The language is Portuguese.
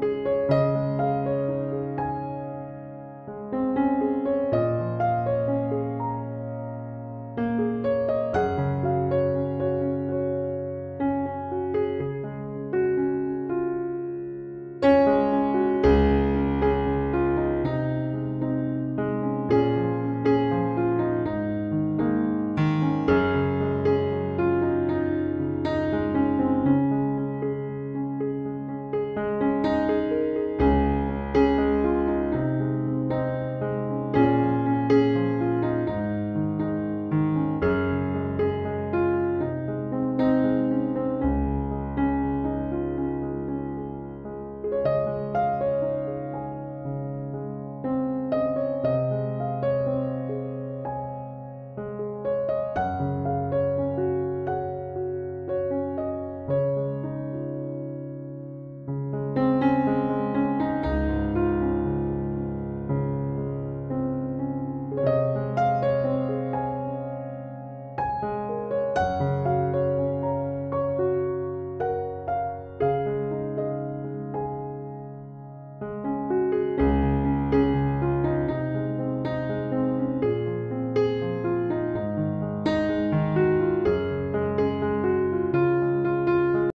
Música